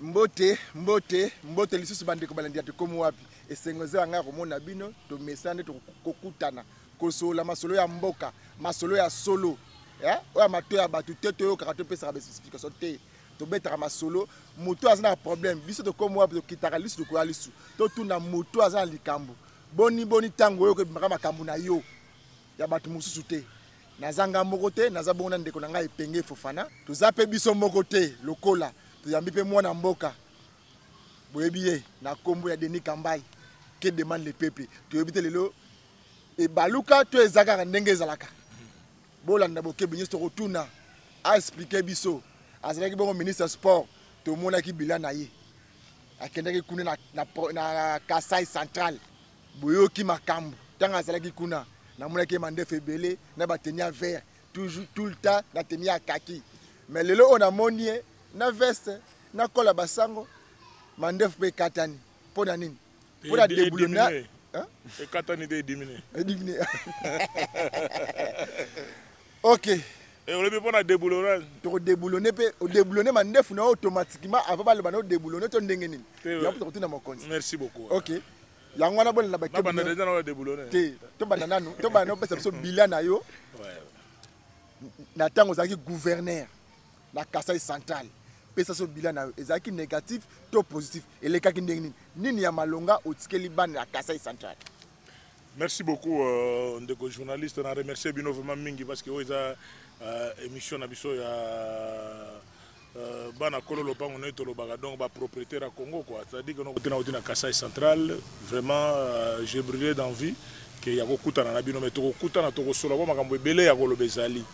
mbote mbote mbote lisusu bandeko balandi ya tokomi wapi esengo ezala ngai komona bino tomesane tokokutana kosolola masolo ya mboka masolo ya solo eh? oyo ya mato ya bato te toyokaka topesaka baexplication te tobetaka masolo moto oyo aza na problème biso tokomi wapi tokitaka lisu tokoya lisu totuna moto oyo aza na likambo boni boni ntango oyo kobimaka makambo na yo ya bato mosusu te naza nga moko te naza bongo na ndeko na ngai epenge efofana toza mpe biso moko te lokola toyambi mpe mwana mboka boyebi ye na nkombo ya denis kambai ke demande le peuple toyebi te lelo ebaluka to eza kaka ndenge ezalaka bolanda bokebi nyonso tokotuna aexplike biso azalaki bongo ministre ya sport tomonaki bila na ye akendaki kuna na, na, na kasai central boyoki makambo ntango azalaki kuna namonaki ye mandefu ebele na bateni ya vert toujours tout le temps na teni ya kaki mais lelo oyo namoni ye na veste na kola basango mandefu mpe ekatani mpo na nini mpo na deboulo na ekatani de edimine edimine ok eh, olobi mpo na deboulonage tokodeboulone mpe odeboulone mandefu na yo automatiquement avant baloba na odeboulone to ndenge nini yango tokotuna mokonzi merci beaucoup ok yango wana bolela bakebte tobanda nanu tobanda opesa biso bila na yo na ntango ozalaki gouverneur na kasai central pesa so bila na yo ezalaki négatif to positif elekaki ndenge nini nini ya malonga otikeli bana ya kasai central Merci beaucoup euh, ndeko journaliste na remercier bino vraiment mingi parce que oyo eza euh, émission na biso ya euh, bana kolo lopango naye tolobaka donc ba propriétaire ya Congo quoi c'est-à-dire que noko tena na Kasaï central vraiment euh, j'ai brûlé d'envie que ya kokutana na bino mais tokokutana tokosola po makambo ebele ya koloba ezali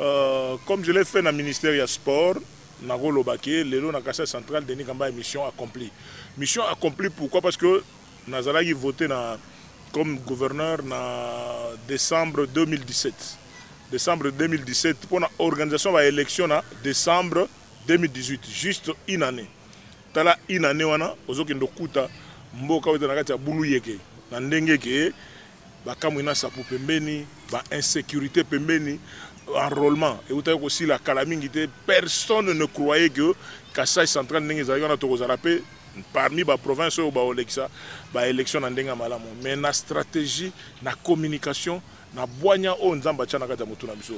euh, comme je l'ai fait na ministère ya sport nakoloba ke lelo na Kasaï central Denis Kamba mission accomplie mission accomplie pourquoi parce que Nazalaki vote na comme gouverneur na décembre 2017. Décembre 2017 pour na organisation ba élection na décembre 2018 juste une année. Tala une année wana ozokende kuta mboka oyo na kati ya bulu yeke na ndenge ke bakamwi na sapu pembeni ba insécurité pembeni enrôlement eutaki kosila kala mingi te personne ne croyait que kasai central ndenge ezalaki wana tokozala mpe parmi ba province oyo baolekisa ba election na ndenge ya malamu mais na stratégie na communication na bwanya oyo nzambe atya na kati ya motu na biso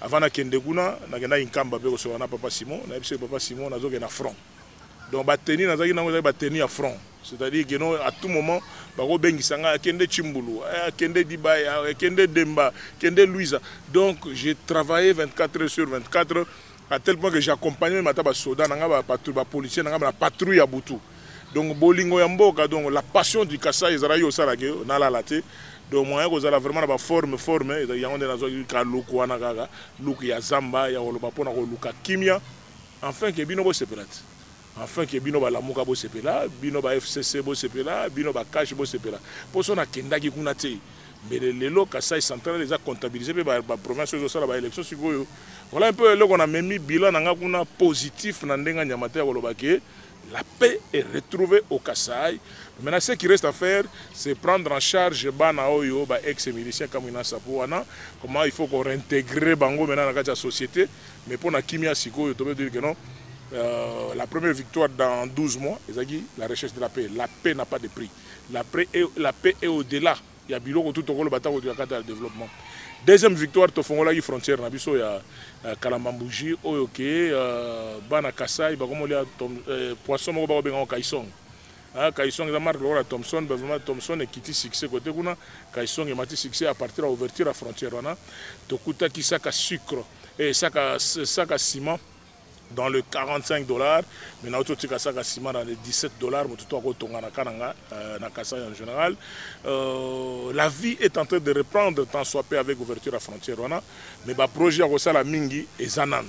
avant nakende kuna nakendaki nkamba mpe kosola na papa simon nayebi soki papa simon nazokende na front donc bateni nazalaki nango ezalaki bateni ya front c'est-à-dire keno à tout moment bakobengisa ngai akende cimbulu eh, akende dibaya akende demba akende luisa donc j'ai travaillé 24 heures sur 24 à tel point que j'accompagne même ata basoda na ngai bapatrouille bapolicier na ngai na patrouille ya butu donc bolingo ya mboka donc la passion du kasai ezalaki osalaka yo nalala te donc moyen kozala vraiment na baforme forme yango nde nazwaki ka luku wana kaka luku ya zamba ya koloba mpo na koluka kimia enfin ke bino bosepela te Enfin que bino ba lamuka bo sepela, bino ba FCC bo sepela, bino ba cash bo sepela. Po so na kendaki kuna te, mbele lelo Kasai central eza comptabiliser pe ba, ba province oyo ezosala ba elections sikoyo. Voilà un peu eloko na memi bilan na nga kuna positif na ndenga nyamate ya koloba que la paix est retrouvée au Kasai. Maintenant ce qui reste à faire c'est prendre en charge bana oyo ba ex miliciens Kamwina Sapu wana comment il faut ko réintégrer bango maintenant na kati ya société. mais mpo na kimia sikoyo tobe dire que non euh, la première victoire dans 12 mois ezalaki la recherche de la paix la paix n'a pas de prix la paix est, la paix est au delà ya biloko tout tokoloba ntango ya kata ya développement deuxième victoire tofongolaki frontière na biso ya kalambambuji oyo ke euh, bana kasai bakomolia euh, poisson moko bakobengaka kaisong Ah, Kaisong eza marque lokola Thomson, ba vraiment Thomson ekiti succès côté kuna, Kaisong emati succès à partir ya ouverture ya frontière wana, tokutaki saka sucre et eh, saka saka ciment dans le 45 dollars mais na auto tika saka ciment dans les 17 dollars moto to akotonga na kananga euh, na Kasaï en général euh, la vie est en train de reprendre tant soit peu avec ouverture à frontière wana mais ba projet ya kosala mingi eza nanu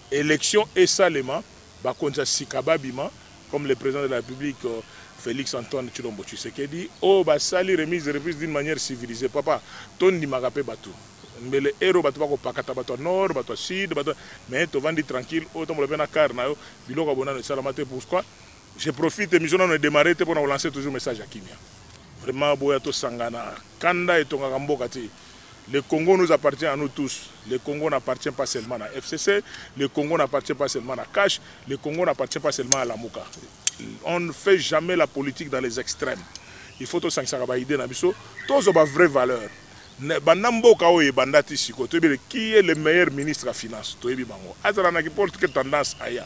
Elections esalema, bakonzi ya sika babima comme le President de la Republique Felix Antoine Tshilombo Tshisekedi oyo basali remise et reprise d'une manière civilisee. Papa, tondimaka mpe batu. Mbele heure oyo batu bakopakata, batu ya Nord, batu ya Sud, batu ya. Mais tovandi tranquille, otambola mpe na car na yo, biloko ya bonano esalama te. Pourquoi? Je profite emission nanu edemare te pona ko lancer toujours message ya kimia. Vraiment boya to sangana kanda etongaka mboka te. Le Congo nous appartient à nous tous. Le Congo n'appartient pas seulement à FCC, le Congo n'appartient pas seulement à Cash, le Congo n'appartient pas seulement à Lamuka. On ne fait jamais la politique dans les extrêmes. Il faut tosangisaka ba idée na biso, tozo ba vraie valeur. banda mboka oyo ebanda ti sikoyo toyebi qui est le meilleur ministre ya finance toyebi bango azala na kiporte ke tendance aya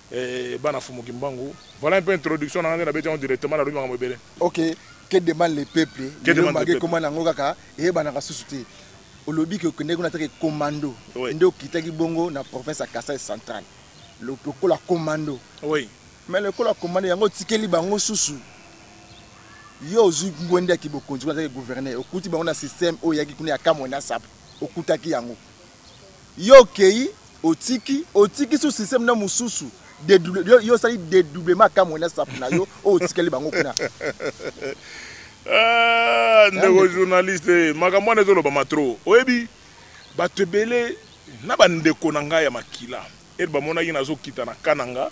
Eh, bana fumu kimbangu voilà un peu introduction nanga na beti yango directement na lobi makambo ebele ok que demande le peuple lelo mage ekoma na yango kaka eyebanaka susu te olobi ke okendeki kuna atake commando nde okitaki bongo na province ya kasai central lokola commando oui. mais lokola commando yango otikeli bango susu yo ozwi ngwende ya kibokonzi kuna atake gouverneur okuti bango na système oyo oyaki kuna ya kamwe na sapo okutaki yango yo okei otiki otiki su système na mosusu yo osali dedoublement kamwe na sapu na yo oyo otikeli bango kuna ah, ndeko journaliste makambo wana ezoloba matro oyebi bato ebele na bandeko na ngai ya makila ete bamonaki nazokita na kananga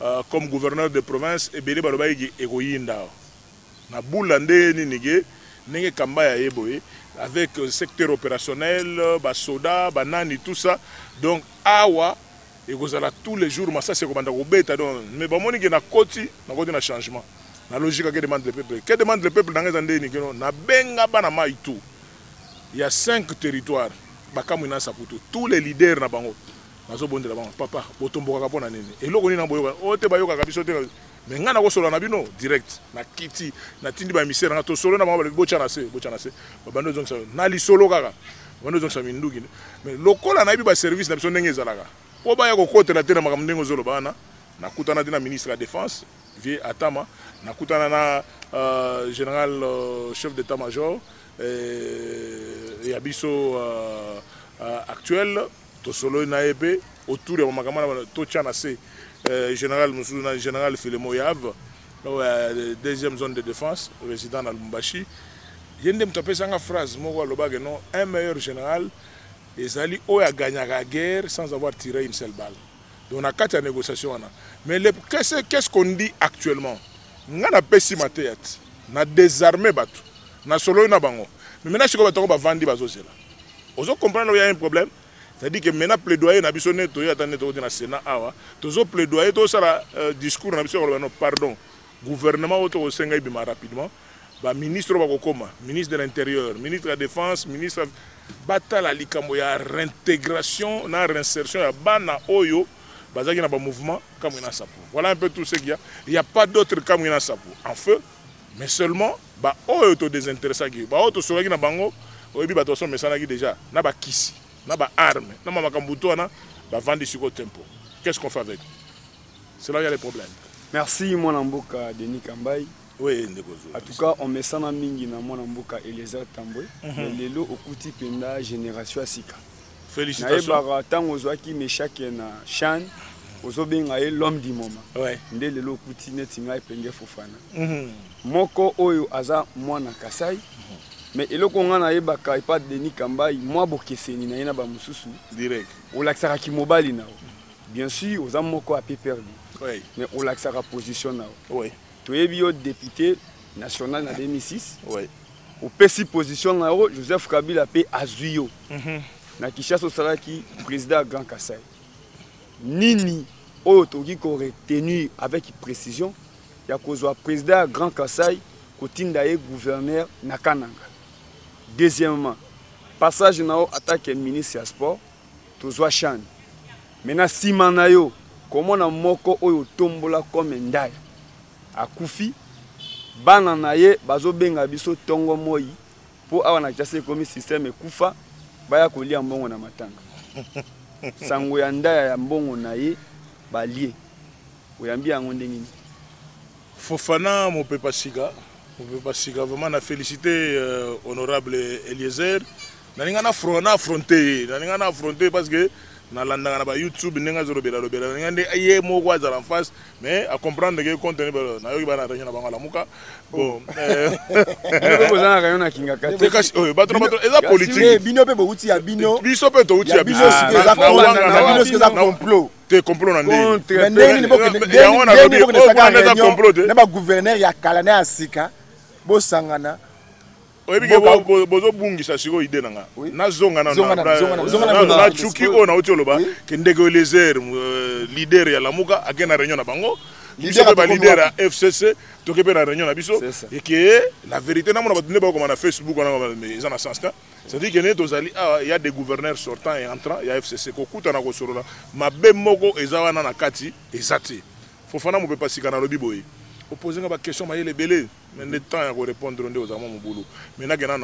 euh, comme gouverneur de province ebele balobaki ekoyinda Na bula nde nini ge ndenge kamba ya ye boye avec secteur operationnel ba soda ba nani tout ça donc awa ekozala tous les jours masasi ekobanda kobeta donc mais bamoni ke na koti na koti na changement na logique ke demande le peuple ke demande le peuple na nga eza nde nini ke no na benga bana mai tout ya 5 territoire bakamwi na saputu tous les leaders na bango nazobondela bango papa botombokaka mpo na nini eloko nini na boyoka oyo te bayokaka biso te mais ngai nakosola na bino direct na kiti natindi bamisere ngai tosolo na bango balobi botya na se botya na se babandi ozongisa na lisolo kaka babandi ozongisa minduki mais lokola nayebi baservice na biso ndenge ezalaka mpo baya kokotela te na makambo ndenge ozoloba wana nakutana te na ministre ya défense vie atama nakutana na uh, général uh, chef d'état major eh, ya biso uh, uh, actuel Tosololi na ye pe autour ya makambo wana totya na se euh, general mosusu na general Filemo Yave oyo ya deuxième zone de défense résident na Lumbashi ye nde moto apesanga phrase moko alobaki non un meilleur général ezali oyo aganyaka guerre sans avoir tiré une seule balle donc na kati ya négociation wana mais le qu'est-ce qu'est-ce qu'on dit actuellement ngai napesi mateya ti na désarme bato nasololi na bango mais maintenant sikoyo bato yango bavandi bazozela ozo comprendre oya un problème c'est-à-dire que maintenant plaidoyer na biso nde toye ata nde tokoti na sénat awa tozo plaidoyer tosala euh, discours na biso koloba no pardon gouvernement oyo tokosenga ebima rapidement baministre oyo bakokoma ministre de l'intérieur ministre ya défense ministre batala likambo ya réintégration na réinsertion ya bana oyo bazalaki na bamouvement kamwina sapo voilà un peu tout ce qu'il y a il y a pas d'autre kamwina sapo en feu mais seulement ba oyo to desinteressaki ba oyo tosolaki na bango oyebi bato baso mesanaki déjà na bakisi na ba arme na makambo to wana bavandi siko tempo qu'est-ce qu'on fait avec c'est là il y a les problèmes merci mwana mboka Denis Kambai oui ndeko en tout cas on mesana mingi na mwana mboka Eliezer Tambwe mm -hmm. lelo okuti penda génération ya sika nayebaka ntango ozwaki meshake na shane ozobenga ye l'homme du moment ouais. nde lelo okuti neti ngai penge fofana mm -hmm. moko oyo aza mwana kasai mm -hmm. mais eloko ngai nayebaka epa deni kambai mwa bokeseni na ye na bamosusu direct olakisaka kimobali na yo bien sûr oza moko ape perdu oui. mais olakisaka position na yo oui. toyebi yo député national na 2006 oui. opesi position na yo joseph kabila mpe azwi yo mhm. na kinshasa osalaki président ya grand kasai nini oyo tokoki koretenir avec précision ya kozwa président ya grand kasai kotinda ye gouverneur na kananga deuxièmement passage na yo atake ministre ya sport tozwa chane mai na nsima na yo komona moko oyo otombola comme ndaya akufi bana na ye bazobenga biso tongo moi mpo awa na kiasi ekomi systeme ekufa baya kolia mbongo na matanga sango ya ndaya ya mbongo na ye balie oyambi yango ndenge nini fofana mopepa sika mopepa sika vraiment na félicité euh, honorable eliezer nalinga na affronte ye nalinga na affronte ye parce que nalandaka na ba youtube ndenge azolobela lobela nalinga nde ye moko azala en face mais acomprendre ke contenu nayoki bana attention na bango alamuka oh. eh. oh, eza politiquebino eh, mpe bouti ya bino biso mpe touti ya bisona complot te complot na ndeyangonaeza complot te na bagouverneur ya kala na ya sika bosangana oyebi ke bozobungisa sikoyo ide na nga nazonga nanacuki oyo nauti oloba ke ndeko elezer euh, leader ya lamuka ake na réunion na bango biso mpe balider ya fcc toke mpe na réunion na biso eke la vérité namona bato nde bakokoma na facebook wana eza na sens te c'est-à-dire que ne tozali awa ah, ya des gouverneurs sortant et entrant ya fcc kokutana kosolola mabe moko eza wana na kati eza te fofana mopepa sika nalobi boye opose nga baquestion mayele ebele mais nde temps ya korepondre nde ozala mwa mobulu mais nakenda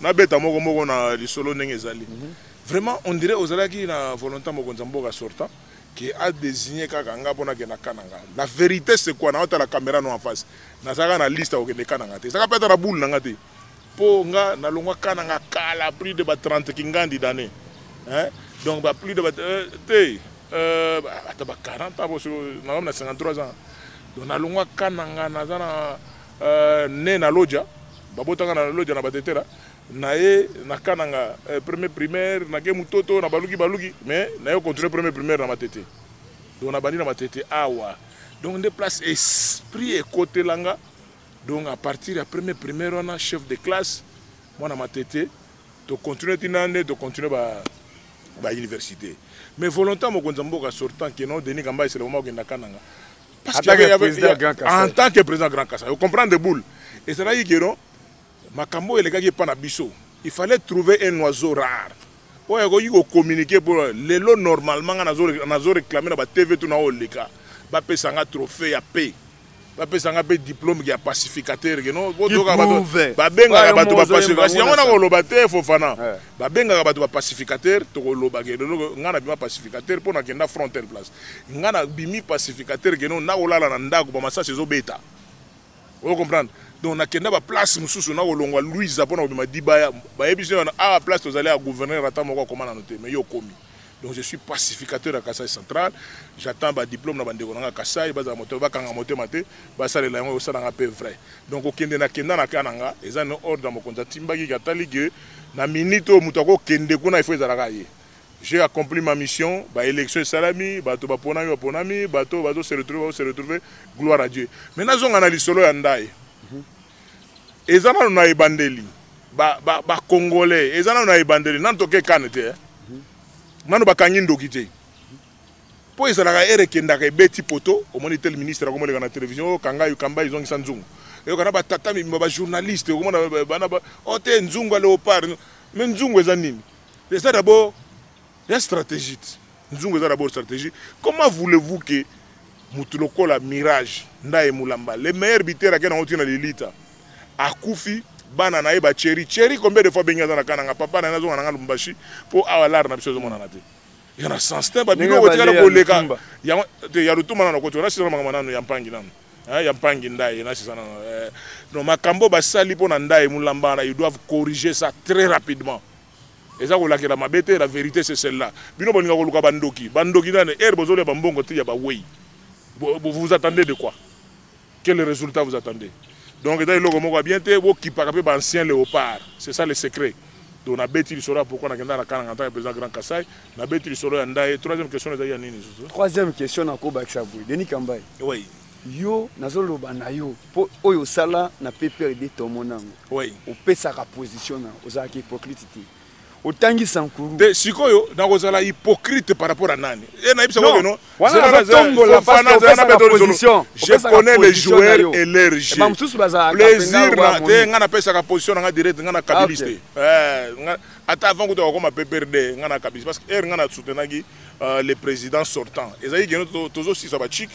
na beta moko moko na lisolo ndenge ezali mhm. vraiment on dirait ozalaki na volonté mokonzi ya mboka sortant ke adesigne kaka nga mpo nakenda kananga la vérité c'est quoi naotala caméra no en face nazalaka na liste ya kokende kananga te ezaka mpe ata na boule na nga te po nga na longwa kana nga kala plus de ba 30 kingandi d'année hein donc ba plus de ba euh, te euh ata ba 40 ans parce que na na 53 ans donc na longwa kana nga na zana euh né na loja babotanga na loja na batetela na ye na kananga euh, premier primaire nake mototo na baluki baluki mais na ye continue premier primaire na matete donc nabandi na matete awa donc nde place esprit ekotelanga donc à partir ya premier primaire wana chef de classe mwana matete tocontinue ti na nde tocontinue ba bauniversité mais volontaire mokonzi ya mboka sortant ke no denis kamba esele boma okenda kananga en tant que président grand kasai ocomprendre boule ezalaki keno makambo elekaki epa na biso il fallait trouver un oiseau rare oyo akoki kocommunike mpo lelo normalement nga nazo réclame na batv tuna oyo leka bapesa nga trophée ya paix bapesa nga mpe diplome ya pacificateur keno babengaka bato bapacifikasi yango nakoloba te fofana eh. babengaka bato bapacificateur tokolobaka eloko ngai nabima pacificateur mpo nakenda frontel place ngai nabimi pacificateur keno nakolala na ndako bamasasi ezobeta o comprendre donc nakenda baplace mosusu nakolongwa luisa mpo na kobima dibaya bayebisi wana awa ah, place tozali ya gouverneur ata moko akoma nano te mais yo okomi donc je suis pacificateur ya kasai central j'attends badiplôme na bandeko na nga kasai bazala motema bakanga motema te basalela yango ekosalanga mpe vrai donc kokende nakenda na ka na nga eza na ordre ya mokonzi atimbaki atali ke na minute oyo moto akokende kuna ifo ezalaka ye J'ai accompli ma mission, ba élection esalami, bato baponami baponami, bato bazo se retrouver bazo se retrouver, gloire à Dieu. Mais nazonga na lisolo ya ndai. Mhm. Eza nanu na ebandeli ba ba ba congolais eza nanu na ebandeli nanu toke kane te eh. mhm. nanu bakangi ndoki te mpo ezalaka ere ekendaka ebeti poto omoni tel ministre akomoleka na télévision oyo oh, kanga yokamba ezongisa nzungu eyoka na batata mibima bajournaliste okomona bana o oh, te nzungu ya léopard me nzungu eza nini eza d'abord ya stratégie nzungu eza d'abord stratégie comment voulez-vous que motu lokola mirage ndaye mulamba le meilleur buteur ake nango tina lilita akufi bana na ye bacheri cheri combien de fois bengi aza na kananga papa na ye nazonga nanga lubumbashi mpo awa lare na biso ezomonana te eza na sens te babino kotikala koleka ya lutumba nano koti wana sisana makambo nano ya mpangi nano eh, ya mpangi ndaye na sisana eh. no makambo basali mpo na ndaye mulamba wana ils doivent corriger ça très rapidement eza kolakela mabe te la verite c'est celle-là bino bolinga koluka bandoki bandoki nani ere bozolia bambongo te ya bawei vous attendez de quoi quel résultat vous attendez donc eza eloko moko ya bien te bokipaka mpe baancien léopard c'est ça le secret donc nabeti lisolo ya pourkoi nakenda na kananga ntango mpeza grand kasai nabeti lisolo ya ndaye troisième question ezali ya nini susu troisième question nakobakisa boye denis kambai oui yo nazoloba na yo mpo oyo osala na pprd tomona yango oui. opesaka position na ozalaka hypocrite te otangi sankuru te sikoyo nakozala hypocrite par rapport à nani e nayebisa ko beno je connais les joueurs et leur eh, jeu plaisir na te ngai napesaka position na ngai direct ngai na kabilis te eh, ata avant kuta kokoma pprd ngai na kabilis parce que heure ngai na soutenaki euh, le président sortant ezalaki keno tozosisa bachike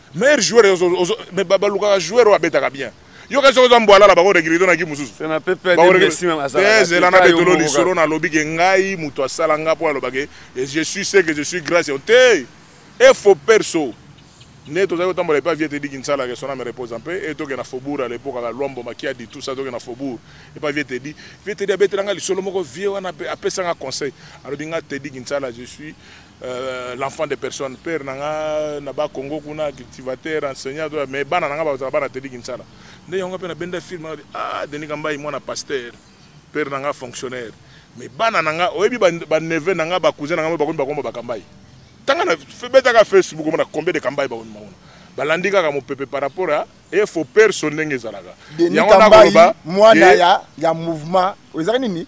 Meilleur joueur mais ba balukaka joueur oyo abetaka bien. Yo kasi oza mbwalala bako regretter na ki mususu. C'est na pepe de Messi même azala. Eh zela na betolo lisolo na lobi ke ngai mutu asala nga po aloba ke je suis ce que je suis grâce au te. Et faux perso. Ne tozali kotambola epa vieux Teddy Kinsala ke sona me repose en paix et toke na Faubourg à l'époque à Luambo Makiadi tout ça toke na Faubourg epa vieux Teddy vieux Teddy abetela nga lisolo moko vieux wana apesa nga conseil alobi nga Teddy Kinsala je suis Euh, l'enfant de personne père na nga na ba congo kuna cultivateur enseignant mais bana na nga bazala bana tedi kinsala nde yango mpe nabenda film nadi ah denis kambai mwana pasteur père na nga fonctionnaire mais bana na nga oyebi baneve na nga bacousin na nga bakomi bakomba bakambai tanga na betaka facebook omona combien de kambai bakomi mauna balandi kaka mopepe par rapport ya efo perso ndenge ezalaka yango nakoloba mwana ya mouvement ezalaki nini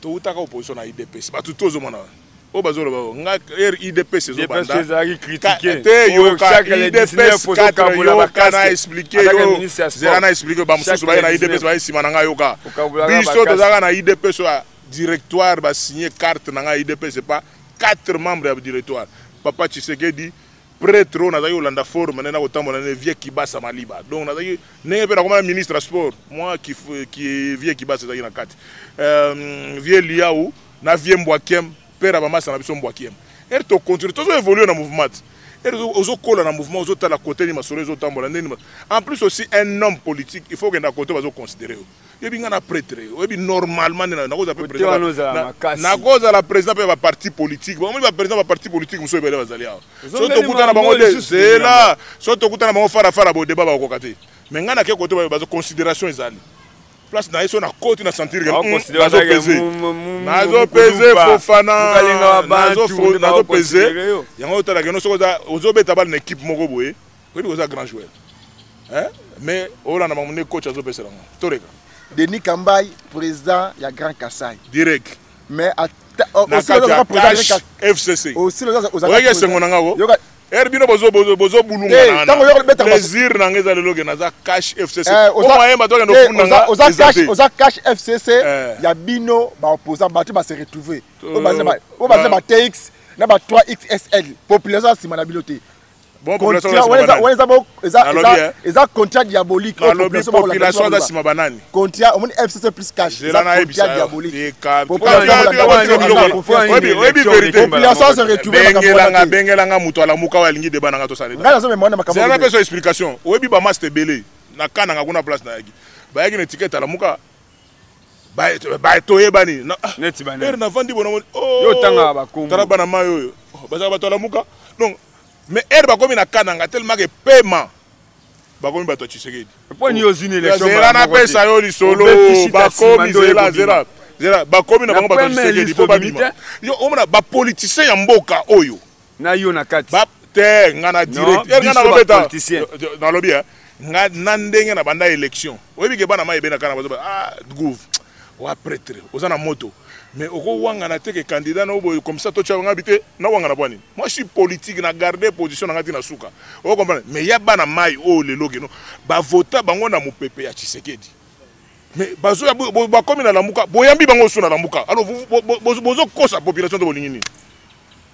towutaka opposition na idps bato tu ozomona wana oyo bazoloba oyo nga ere idps ezobandayokaidpskana explike yo zela na explike yo bamosusu baye na idps baye nsima na ngai yoka biso tozalaka na idps oyo directoire basigne carte na ngai idps epa 4 membre ya directoire papa tshisekedi pretre oyo nazalaki kolanda forme nde nakotambola nde vieux kibasa maliba donc nazalaki ndenge mpe nakomana ministre ya sport mwa vieux kibasa ezalaki na kati euh, vieux liau na vieux mbwakiem pere ya bamasa na biso mbwakiem ere tocontinue tozo évolue na mouvement ti ere ozokola na mouvement ozotala kote nini masolo ezotambola ndeni en plus aussi un homme politique il faut okenda kote bazoconsidere yo yebi nga na pretre oyebi normalement nde nakozala mpe presidentnakozala président mpe ya baparti politique bamoni baprésident baparti politique mosusu ebele bazali awa so tokutana bango te zela so tokutana bango farafara bodeba bakokoka te mais ngai nake kote bayo bazo considération ezali place na ye so na koti na sentir nazo pese nazo pese fofana nazo pese yango otalaka no soki ozobeta bale na équipe moko boye oyebi oza grand joueur hein? mais olanda makambo nde coach azopesela ngo toreka denis kambai président ya grand kasai direct mais oh, osilozaka esengo na ngako ere bino bozobulungaplaisir eh, na nga eza leloke naza cash fcc eh, omayemba tokende eh, ofunangaoza cash fcc ya bino baopposant bato base retrouve oyo baza ba tx na ba 3 xsl population ya nsima na bino te eza contrat diabolique population aza nsima banani contrat omoni fcc plus cash eza contrat diabolique population azo recuperbengelanga bengelanga moto alamuka oyo alingi deba nanga tosalelazela mpe so explication oyebi bamaste ebele na kananga kuna place nayaki bayaki na etikete alamuka baye toyebani ere navandi bona tala bana mai oyo oh, bazalaka bato alamuka donc mais ere bakomi na kananga telemake pema bakomi bato ya tshisekedi zela napesa yo lisolo bakomi zela zela zela bakomi na bango bato ya tshisekedi po babima yo omona bapolitisien ya mboka oyo na yo na kati ba te nga na direct non, eh, nga na lobeta na lobi hein nga na ndenge na banda élection oyebi ke bana maye bena kana bazo ah gouv wa prêtre oza na moto mais okowangana te ke candidat na oboye comme ça totya ngai bite nawangana mpo nini moi suis politique na garde position na ngai ti na suka okomprendre mais ya bana mai oyo oh, lelo keno bavota bango na mopepe ya tshisekedi mais bazoya bakomi na lamuka boyambi bango osu na lamuka alors bozokosa population to bolingi nini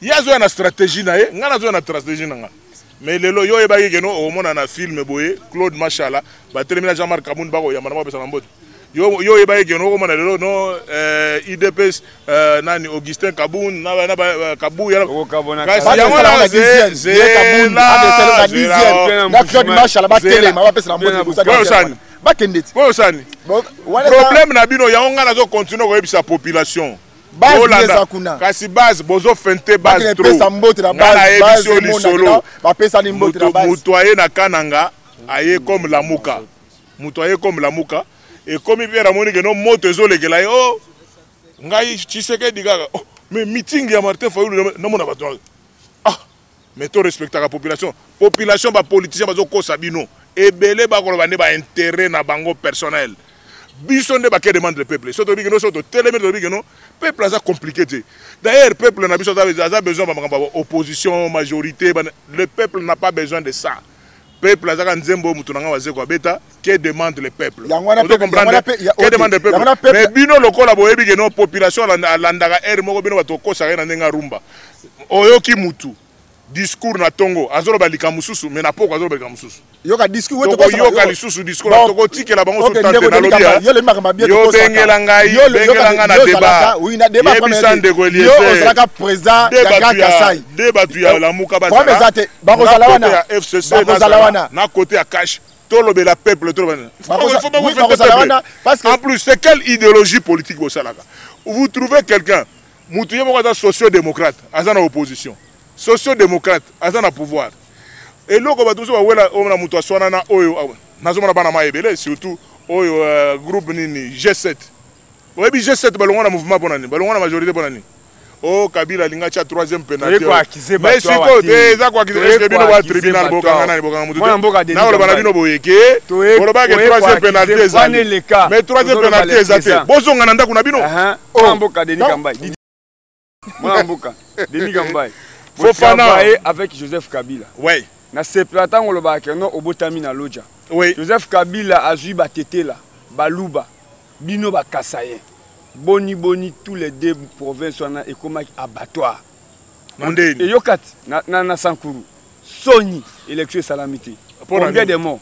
ye azoya na stratégie na ye ngai nazoya na stratégie na ngai mais lelo yo oyebaki keno okomona na filme boye claude mashala batelemi na jean marc kabund bakoyambana bakopesana mbote yo oyebaki keno okomona lelo no eh, idps eh, nani augustin kabund na eh, kabuya kasi yango na zelazelaosani bakende ti problème na bino yango ngai nazo continue koyebisa population bolanda kasi base bozo fente base trongana ayebi sio lisolo moto aye na kananga aye comme lamuka moto aye comme lamuka ekomi pierre amoni keno moto ezolekela ye o oh, ngai tshisekedi kaka oh, mais meeting ya martin fayulu namona bato mais to respectaka population population ba politiciens bazo kosa bino ebele bakoloba nde ba intérêt na bango personnel biso nde bake demande le peuple so toyebi keno so totelemi toyebi keno peuple aza compliqué te d'ailleurs peuple na biso aza besoin bamakambo ya opposition majorité le peuple n'a pas besoin de ça peuple azaka nzembo oyo moto na ngai wazeko abeta que demande le peuple que demande le peuple mais bino lokola boyebi ke no population alandaka aire moko bino bato okosaka ye na ndenge arumba oyoki mutu discours na tongo azoloba likambo mosusu me na poko azoloba likambo mosusu tokoyoka lisusu discours tokotikela bango sotante nalobiyobengela ngai bengela ngai na debayebisa ndeko eliesede bato ya lamuka bazala bakozala wana ya fcc bakozala wana na côté ya cash tolobela peuple tolobela en plus c'est quelle idéologie politique bosalaka vous trouvez quelqu'un mutu ye moko aza socio démocrate aza na opposition socio démocrate aza na pouvoir eloko bato mosusu bawela oyo na moto aswana na oyo nazomona bana ma ebele surtout oyo euh, groupe nini g7 oyebi g7 balongwa na mouvement mpo na nini balongwa na majorité mpo na nini o oh, kabila alinga tya troisième penaltymesikoyo te eza koakizeeske bino ba tribunal bokanga nani bokanga motu te nakoloba na bino boye ke bolobaka ke troisième penalty ezali mais troisième penalty eza te bozonga na ndako na bino mwana mboka denis kambaye fofana avec joseph kabila ouais na sepela ntango olobaka keno obotami na loja oui. joseph kabila azwi batetela baluba bino bakasaye boni boni tous les deux province wana ekomaki abattoir eyokati na, na, na sankuru soni élection esalami te combien de morts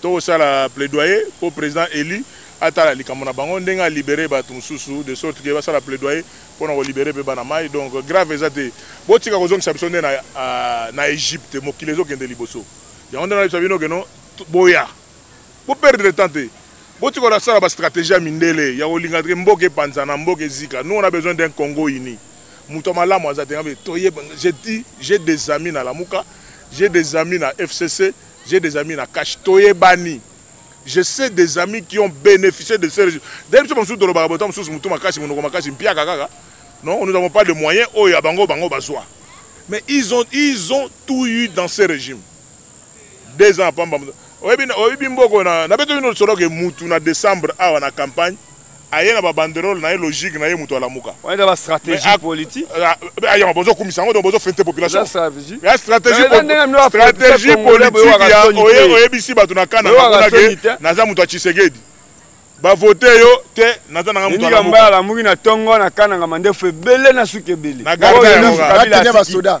Toko sala plaidoyer po president elu atala likambo na bango ndenge a libere batu mususu de sorte que basala plaidoyer pona ko libere pe bana mayi donc grave eza te botika kozongisa biso nde na, uh, na Egypte mokili ezokende liboso yango nde nalebisa bino keno boya bo perdre temps te botika kosala ba stratégie ya mindele ya kolinga te mboka epanzana mboka ezika nous on a besoin d'un Congo uni moto ya malamu aza te toye j'ai dit j'ai des amis na lamuka j'ai des amis na FCC J'ai des amis na cash toyebani. Je sais des amis qui ont bénéficié de ces résultats. D'ailleurs, biso mosusu tolobaka bota mosusu motu makasi monoko makasi mpiaka kaka. Non, nous n'avons pas de moyens oyo ya bango bango bazwa. Mais ils ont ils ont tout eu dans ces régimes. Deux ans pamba. Oyebi oyebi mboko na na beto bino solo ke mutu na décembre awa na campagne aye na babanderole na ye logique na ye moto alamuka eza bastratégie politique ah, ah, ah, yango bozokumisa yango donc bozofente population stratégie politique ya oyebisi bato na kana nakonake naza moto ya tshisegedi bavote yo te naza nanga motoalamuki na ntongo na kananga mandefu ebele na suki ebele na garde ya basoda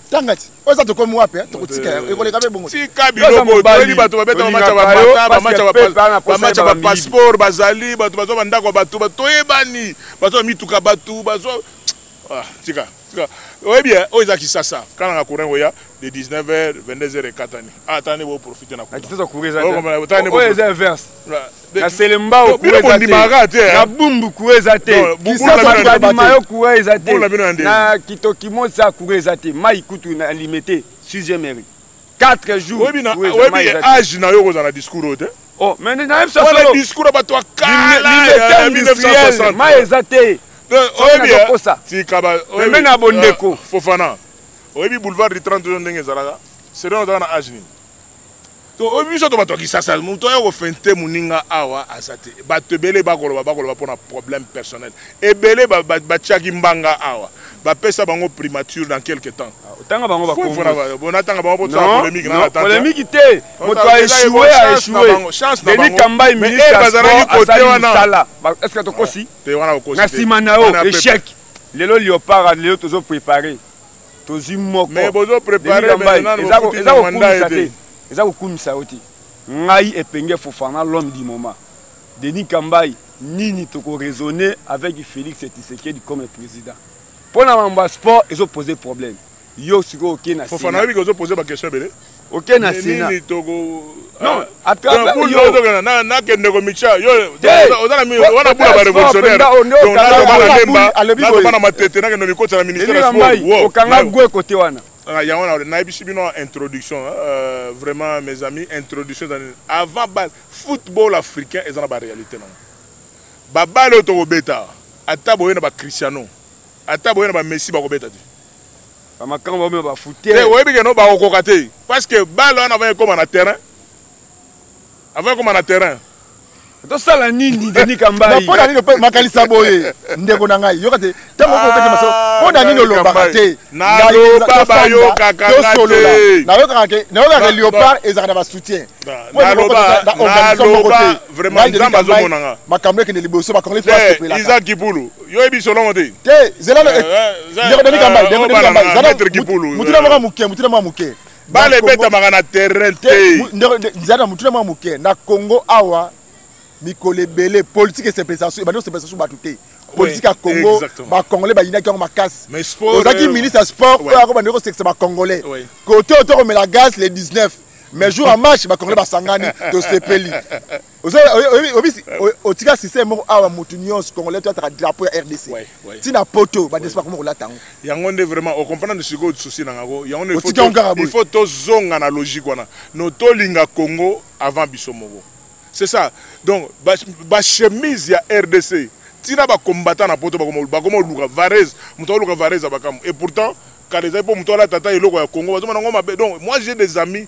tanga ti oyo eza tokomi wapi eh? tokotika eh, eh. ekoleka mpe bongotika biloko toyebi bato babetaka matya bamata bamatya bapasseport bazali bato bazwa bandako ya bato toyebani bazwa mituka bato bazwa ah, tika tika oyebi oyo eza kisasa kana na courant oya de 19 h 22 h ekatani atani boprofite na courant na selembao kura eza te na bumbu kura eza te kisasabadimayo kura eza te na kitokimosa kura eza te mai kutu na limete sugemeri 4 jours age na yo okozala discours oyo te oh, discours ya bato ya kala mai eza te oyebiposa meme na bondeko euh, fofana oyebi boulevard du 30 ndenge ezalaka sedon ozalaka na age nini To biso to bato ya Kisasa moto aya ko fente moninga awa azate bato ebele bakoloba bakoloba pona problème personnel ebele batiaki mbanga awa bapesa bango primature dans quelque temps tanga bango bakongonatanga bango polemiki te moto aechue aechuedenis kambai ministrebazalaki kote wana estce tokosi na nsima na yo echec lelo leopard lelo tozo prépare tozwi moko mais bozo préparer maintenant eza ko eza ko kumisa te eza ko kumisa yo te ngai epenge fofana l'homme du moment denis kambai nini toko raisonner avec félix tshisekedi comme président mpo na mambo ya sport ezopose problème yo sikoyo oke na fofana oyebi ke ozopose baquestion ebele oke na sena nakende komitia yowana bula barevolutionnairena matete nakende mikotisa na ministère ya sportokanga gwe kote wana ah, yango na nayebisi bino introduction euh, vraiment mes amis introduction ezali avant bal football africain eza na baréalité nango babale oyo tokobeta ata boye na bacristiano ata boye na bamessi bakobeta te ba makambo ba bino ba fouter te oyebi ke no ba kokoka te parce que balle wana va ekoma na terrain avant ekoma na terrain tosala nini denis kambai mpo na nini makanisa boye ndeko na ngai yoka te ntango okobeta maso ah, mpo na nini olobaka te naloba bayokaka tosolola nayokaka ke nayokaka leopard ezalaka na basoutien naloba vraiment nzambe azomonanga makambo ekende liboso bakongoli fo asepelaka iza kipulu yo oyebi solongo te te zela ndeko deni kambale ndeko deni kambale zala mutuna moko moke mutuna moko moke bale ebetamaka na terrain te nzala mutuna moko moke na congo awa mikolo ebele politike esepelisa so ebandi kosepelisa so bato te politike ya congo bacongolais bayinaki yango makasi ozalaki euh, ministre ya sport oyo akobandi kosekisa bacongolais kote oyo tokomela gaz le 19 mais jour ya match bacongolais basangani tosepeli otika système moko awa motu nyonso congolais to ataka drapeau ya rdc ntina poto badesi bakoma kolata yango yango nde vraiment ocomprendre sikoyo souci na ngako yango il faut tozonga na logique wana no tolinga congo avant biso moko c'est ça donc bachemise ya rdc ntina bacombattant na poto bakoma oluka varese moto aoluka varese ya bakambo et pourtant kala ezali mpo moto alata ata eloko ya congo bazomona yango mabe donc moi j'ai des amis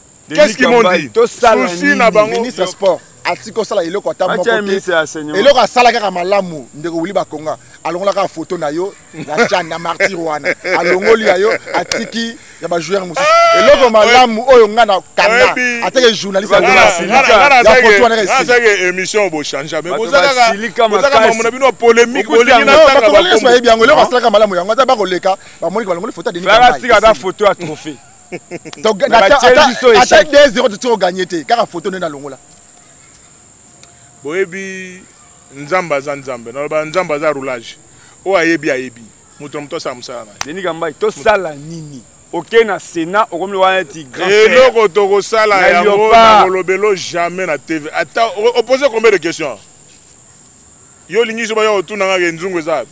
qu'est-ce qu'ils m'ont dit tosala souci na bango ministre sport atiki osala eloko ata moko te eloko asala kaka malamu ndeko wili bakonga alongola kaka foto na yo na chan na martir wana alongoli ya yo atiki ya bajoueur mosusu ah, eloko malamu oyo ngai na kanga ateke journaliste yafotowanasaki émission bochange mais bozalaka makambo na bino polémique bolingi natanga bayebi yango eloko asalaka malamu yango ata bakoleka bamoniki balongoli foto ya denis tika ata foto ya trophée ata 2-0 totika oganye te kaka foto nde nalongola boyebi nzambe aza nzambe naloba nzambe aza roulage oyo ayebi ayebi moto na moto asala mosala na ye denis kambai tosala nini oke na sénat okomi wana neti eloko tokosala yango na kolobelo jamais na tv ata opose combien de question yo olingi so baya otuna ngaka enzungu eza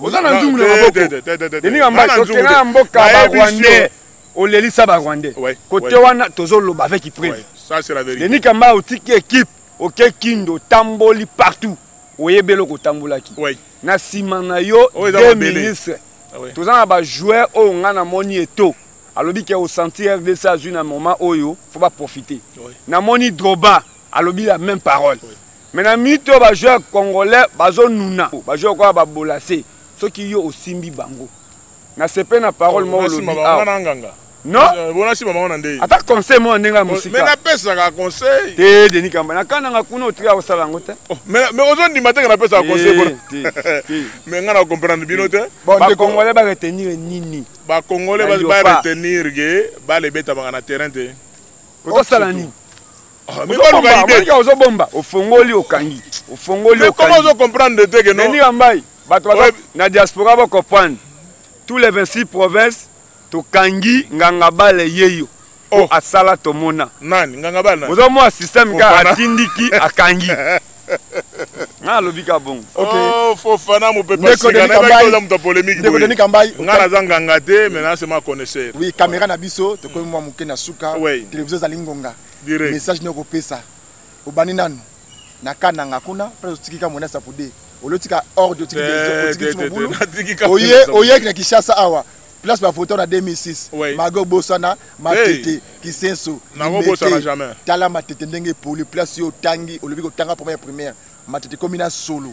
oza na nzungu na mabokoeninga mbaokena na mboka barwandais olelisa barwandais kote wana tozoloba avec ipreve denis kamba otiki ekipe oke kindo otamboli partout oyebeli okotambolaki na nsima na yo oh, de ministre ah toza na bajoueur oyo ngai namoni eto alobi ke osanti rdc azwi na moment oyo fo baprofite namoni droba alobi la même parole mais na minute oyo bajoueur congolais bazonuna bajoueur lokola babolase soki yo osimbi bango na sepe na parole moko olobi awa euh, ata conseil moko ndenge ya mosikanapesaka conseil te deni kamba na kananga kuna otika kosala yango te oh, mais ozondima teke napesaka conseil mpona mais ngai na comprendre bino te bacongolais baretenir nini bacongolais baretenir ke bale ebetamaka na terrain te okosala nini Ah, ozo bomba ofongoli okangi ofongoli okoma ozo comprendre te ke noni yambai bato baza na diaspora ba comprendre tous les 26 provinces tokangi nganga bale yeyo oh. asala tomona nani nganga bale nani ozo mwa système ka atindiki akangi nga alobi ka bongo oh, fofana mopepaoza moto ya polémiquengai naza nganga te mais nasema connaisseur oui caméra na biso tokomi mwa moke na suka télévision ezali ngonga Direct. message nde okopesa obandi nanu na kananga kuna mpe otikika mona sapude olotika ordre otiki Te, bezo- te, otiki te, ti te, mobulu natikika oye mona sapude. oyeki na kinshasa awa place bavoto na 2006 Oui. mago obosana matete kisenso Nako Limete. bosana jamais. tala matete ndenge epoli place yo otangi olobi kotanga poma ya primaire matete ekomi na solo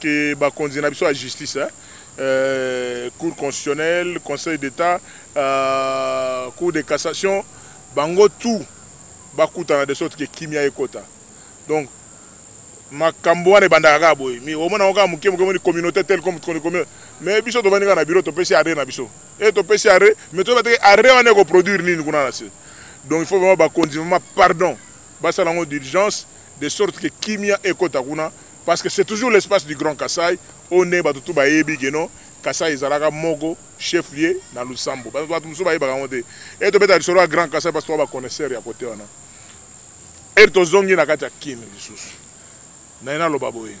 que bakonzi na biso ya justice hein? euh, cour constitutionnelle conseil d'état euh, cour de cassation bango tout bakutana de sorte que kimia ekota donc makambo wana ebandaka kaka boye mi omona yango kaka moke moke moni communauté tel comme communaute mais biso tovandi kaka na biro topesi arre na biso e topesi arre mais toyeba te arre wana ekoproduire nini kuna na se donc il faut vraiment bakonzi vraiment pardon basala yango d'urgence de sorte que kimia ekota kuna parce que c'est toujours l'espace du grand kasai oyo ndenge bato tu bayebi ke non kasai ezalaka moko chef lieu na lusambo bato mosusu bayebaka yango te e tobeta lisolo ya grand kasai parce toa baconnaisseur ya kote wana ere tozongi na kati ya kin lisusu naye naloba boye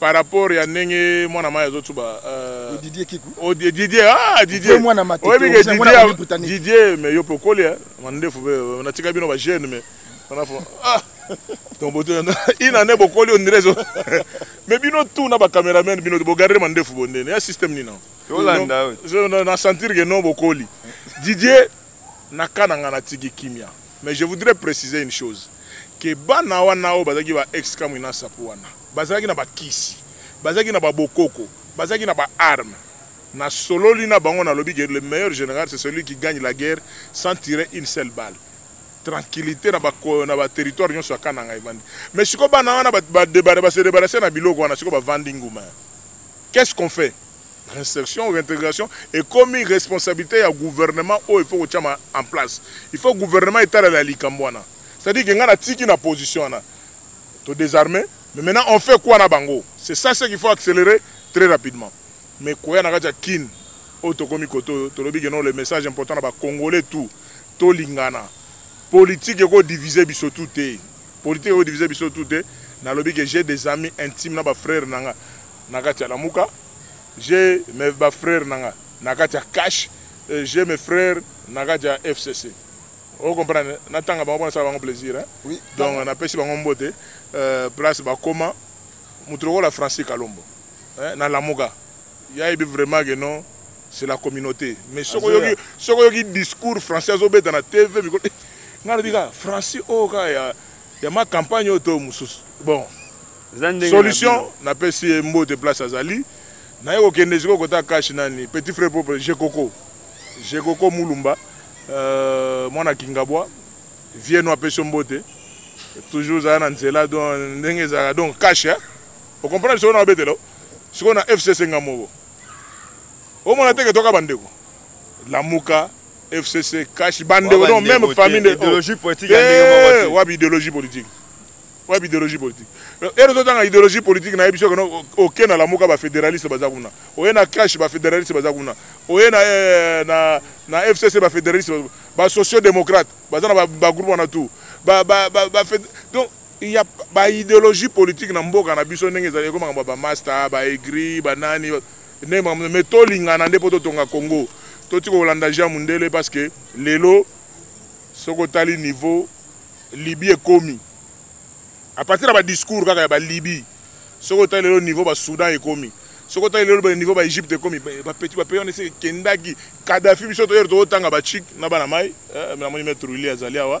par rapport ya ndenge mwana mai azotuba euh, didier kiku oh, didier ah didier mwana matete oyebi ke didier didier mais yo pe okoli eh mandefu pe natika bino ba jeune mais Ah! ina ne bokoli ondire ezo mais bino tout na bacameraman bino bogarde mandefu bondene ya système nina na sentir ke non bokoli didier na ka na ngai natiki kimia mais je voudrais préciser une chose ke bana wana oyo bazalaki ba ex kamwina sapo wana bazalaki na bakisi bazalaki na babokoko bazalaki na baarme nasololi na bango nalobi ke le meilleur général c'est celui qui gagne la guerre sans tirer une seule balle tranquillité na ba na ba territoire nyonso ya kananga evandi mais siko bana wana ba debare ba se debarasser na biloko wana siko bavandi nguma qu'est-ce qu'on fait réinsertion réintégration ekomi responsabilité ya gouvernement oyo il faut kotyama en place il faut gouvernement etalela ya likambo wana c'est-à-dire ke ngai natiki na position wana to désarmer mais maintenant on fait quoi na bango c'est ça ce qu'il faut accélérer très rapidement mais koya na kati ya kin oyo tokomi koto tolobi ke non le message important na bacongolais tout Tolingana. Politique eko diviser biso tout te. Politique eko diviser biso tout te. Nalobi que j'ai des amis intimes na ba frères na nga na kati ya Lamuka. J'ai mes ba frères na nga na kati ya Cash. Euh, j'ai mes frères na kati ya FCC. Vous comprenez Na tanga bango pona sala bango plaisir hein. Oui. Donc na pesi bango mbote euh, place ba koma mutu lokola Francis Kalombo. Hein, na Lamuka. Ya yebi vraiment que non c'est la communaute mais soki oyoki soki oyoki discours français azo beta na TV mikolo eh, nga na bika français oyo oh, ka ya ya ma campagne oyo to mususu bon solution na pesi mbote place azali na ye kokende sikoyo kota cash nani petit frère propre jekoko jekoko mulumba euh, mwana kingabwa vie no apesi yo mbote toujours zala na nzela don ndenge ezalaka donc cash au comprendre soki na babetela sikoyo na fcc nga moko omona teke toka bandeko lamuka fcc kashi bandeko donc même famille de idéologie politique eh, wapi idéologie politique wapi idéologie politique ere totanga idéologie politique nayebi soki oke na lamuka bafédéraliste baza kuna oye na cash bafédéraliste baza kuna oye na, eh, na, na fcc bafédéraliste basociodémocrate baza na bagroupe wana tout ba, ba, ba, ba, donc Il y a ba idéologie politique na mboka na biso ndenge ezali ekoma makambo ba masta ba aigri ba nani ndenge makambo mais tolingana nde mpo totonga Congo totika kolanda Jean Mundele parce que lelo soki otali niveau Libye ekomi à partir ya ba discours kaka ya ba Libye soki otali lelo niveau ba Soudan ekomi soki otali lelo ba niveau ba Egypte ekomi ba petit ba pays wana esi ekendaki Kadhafi biso toyere totanga ba chic na bana mai eh, namoni maître Willy azali awa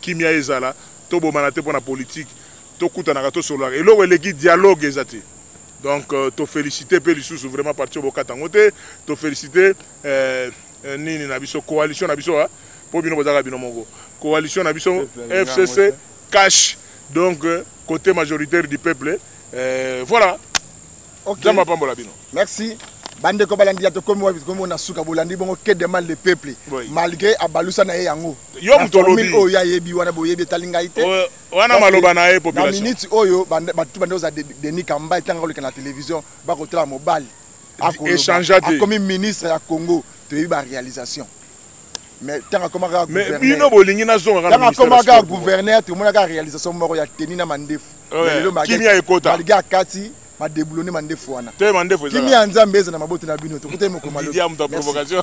kimia ezala tobomana te pona politique tokutanaka tosololaka eloko eleki dialogue eza te donc euh, to féliciter pe lisusu vraiment parti bokata yango te to féliciter euh, euh, nini na biso coalition na biso hein? po bino bozalaka bino moko coalition na biso fcc cash donc euh, côté majoritaire du peuple euh, voilà okay. nzambe apambola bino merci bandeko balandi ya tokomi wapi tokomi na suka bolandi bongo que demande le peuple malgré abalusa na ye yango yo moto olobi oyo ayebi wana boyebi etali ngai te wana maloba na ye population na minute oyo batu bande oza denis kamba etanga koleka na télévision bakotala mobali akomi ministre ya congo toyebi baréalisation mais ntango akomaka bino bolingi nazongakatanga akomaka gouverneur tomonaka réalisation moko ya teni na mandefu lelo malgré akati ba deboulonner mandefu wana te mandefu ezala kimia nzambe ezala maboti na bino tokutai mokoma lobi ya moto provocation